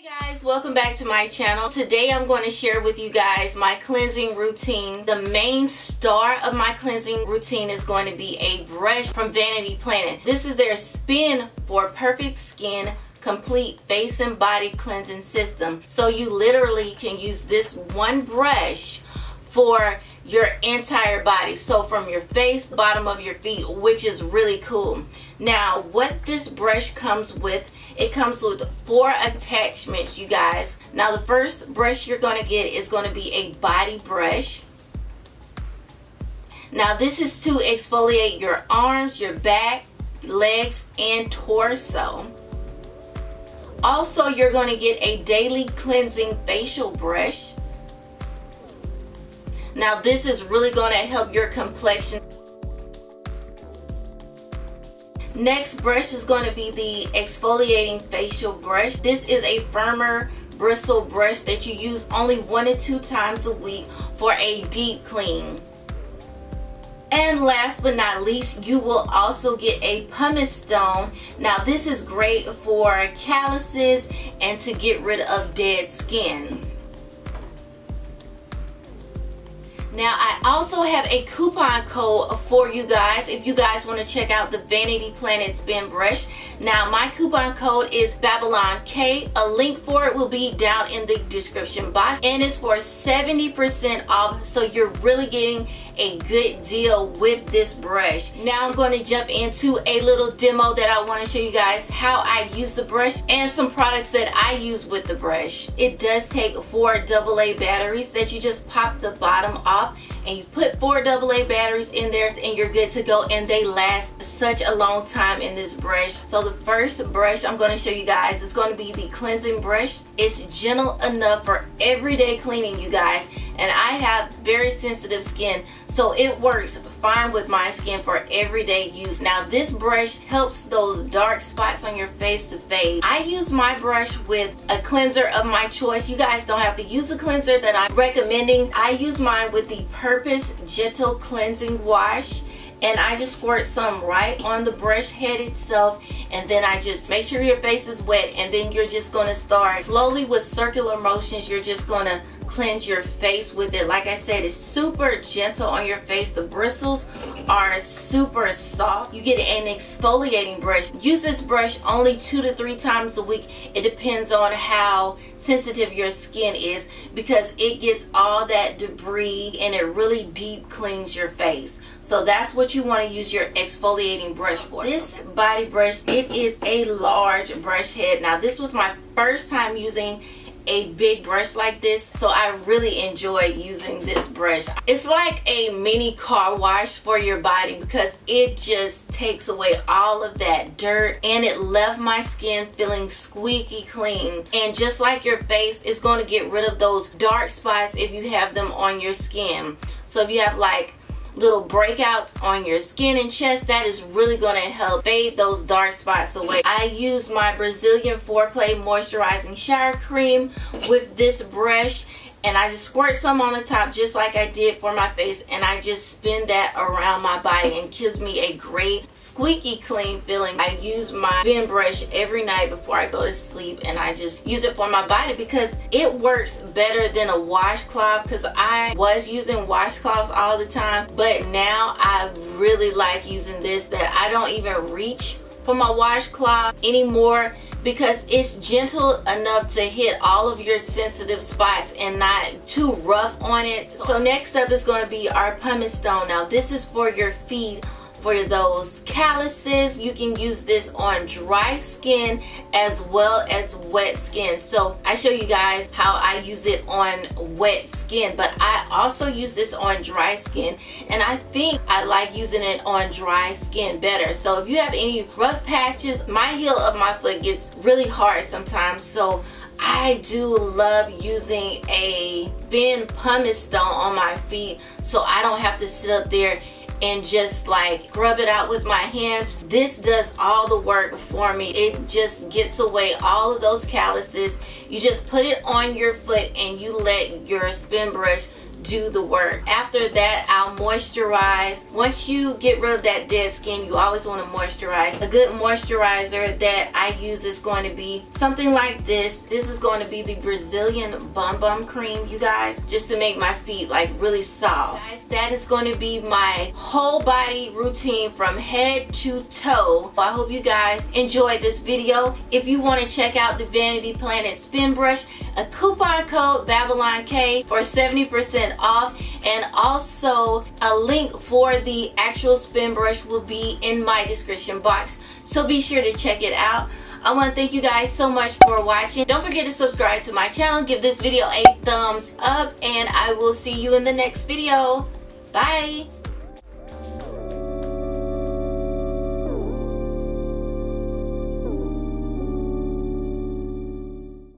Hey guys, welcome back to my channel. Today I'm going to share with you guys my cleansing routine. The main star of my cleansing routine is going to be a brush from Vanity Planet. This is their spin for perfect skin complete face and body cleansing system. So you literally can use this one brush for your entire body so from your face bottom of your feet which is really cool now what this brush comes with it comes with four attachments you guys. Now the first brush you're going to get is going to be a body brush. Now this is to exfoliate your arms your back legs and torso. Also you're going to get a daily cleansing facial brush. Now this is really going to help your complexion. Next brush is going to be the exfoliating facial brush. This is a firmer bristle brush that you use only one or two times a week for a deep clean. And last but not least, you will also get a pumice stone. Now this is great for calluses and to get rid of dead skin. Now I also have a coupon code for you guys if you guys want to check out the Vanity Planet Spin Brush. Now my coupon code is Babilonkay. A link for it will be down in the description box and it's for 70% off so you're really getting a good deal with this brush. Now I'm going to jump into a little demo that I want to show you guys how I use the brush and some products that I use with the brush. It does take four AA batteries that you just pop the bottom off off and you put four AA batteries in there and you're good to go and they last such a long time in this brush. So the first brush I'm going to show you guys is going to be the cleansing brush. It's gentle enough for everyday cleaning you guys and I have very sensitive skin so it works fine with my skin for everyday use. Now this brush helps those dark spots on your face to fade. I use my brush with a cleanser of my choice. You guys don't have to use the cleanser that I'm recommending. I use mine with the Purpose Gentle Cleansing Wash and I just squirt some right on the brush head itself and then I just make sure your face is wet and then you're just to start slowly with circular motions. You're just to cleanse your face with it. Like I said it's super gentle on your face. The bristles are super soft. You get an exfoliating brush. Use this brush only two to three times a week. It depends on how sensitive your skin is because it gets all that debris and it really deep cleans your face so that's what you want to use your exfoliating brush for. This body brush, it is a large brush head. Now this was my first time using a big brush like this so I really enjoy using this brush it's like a mini car wash for your body because it just takes away all of that dirt and it left my skin feeling squeaky clean and just like your face it's going to get rid of those dark spots if you have them on your skin so if you have like little breakouts on your skin and chest that is really going to help fade those dark spots away. I use my Brazilian 4 Play moisturizing shower cream with this brush and I just squirt some on the top just like I did for my face and I just spin that around my body and gives me a great squeaky clean feeling. I use my spin brush every night before I go to sleep and I just use it for my body because it works better than a washcloth because I was using washcloths all the time but now I really like using this that I don't even reach for my washcloth anymore because it's gentle enough to hit all of your sensitive spots and not too rough on it. So next up is going to be our pumice stone. Now this is for your feet for those calluses. You can use this on dry skin as well as wet skin. So I show you guys how I use it on wet skin but I also use this on dry skin and I think I like using it on dry skin better. So if you have any rough patches my heel of my foot gets really hard sometimes. So I do love using a spin pumice stone on my feet so I don't have to sit up there and just like rub it out with my hands. This does all the work for me. It just gets away all of those calluses. You just put it on your foot and you let your spin brush do the work. After that, I'll moisturize. Once you get rid of that dead skin, you always want to moisturize. A good moisturizer that I use is going to be something like this. This is going to be the Brazilian Bum Bum Cream, you guys, just to make my feet like really soft. Guys, that is going to be my whole body routine from head to toe. I hope you guys enjoyed this video. If you want to check out the Vanity Planet Spin Brush, a coupon code Babilonkay for 70% off and also a link for the actual spin brush will be in my description box so be sure to check it out I want to thank you guys so much for watching. Don't forget to subscribe to my channel. Give this video a thumbs up and I will see you in the next video. Bye.